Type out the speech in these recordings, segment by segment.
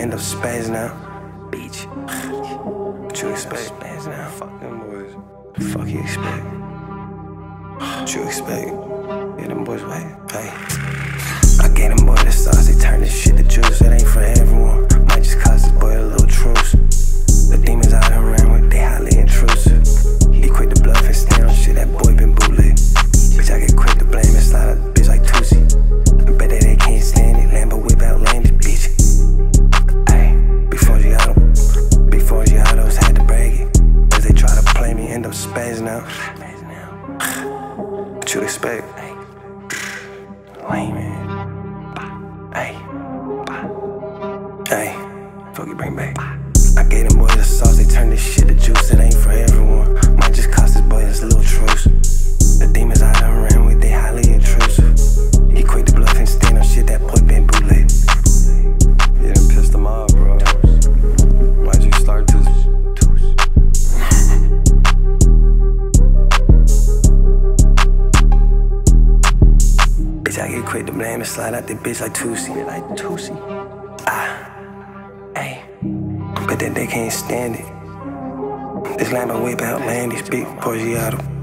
end up spazzing out. Beach. What you expect? Spaz now. Fuck them boys. The fuck you expect? What you expect? Yeah, them boys wait. Hey. I gave them boys the stars. they turn this shit to juice. It ain't for everyone. Might just cause What you expect? Lame man. Hey, hey, fuck you, bring back. I gave them boys the sauce, they turned this shit to juice. It ain't for everyone. Might just cost this Bitch, I get quick to blame and slide out the bitch like Toosi. Like Toosi. Ah, hey. But that they can't stand it. This whip out, land these big Porgiato.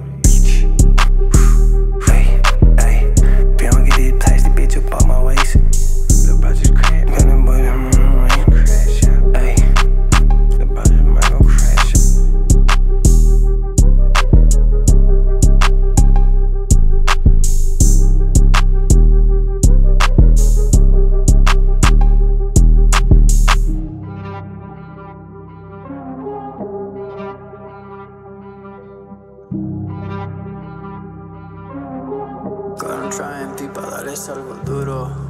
Con un try en ti para darles algo duro.